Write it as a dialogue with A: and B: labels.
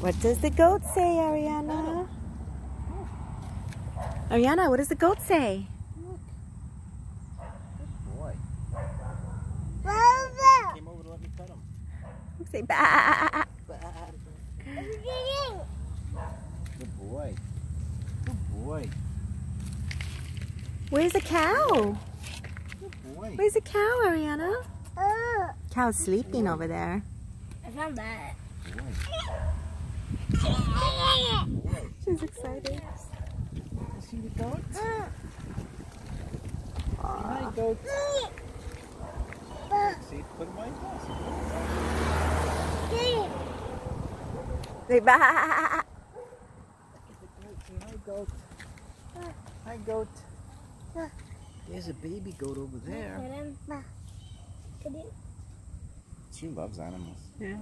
A: What does the goat say, Ariana? Ariana, what does the goat say? Say bah.
B: Good boy. Good boy.
A: Where's the cow?
B: Good boy.
A: Where's the cow, Ariana? Cow's sleeping over there.
C: I found that.
B: Boy.
A: She's excited.
B: You see the goat? Hi, goat. See, put him on
A: Say bah.
B: Say hi, goat. Hi, goat. There's a baby goat over there. She loves animals.
A: Yeah.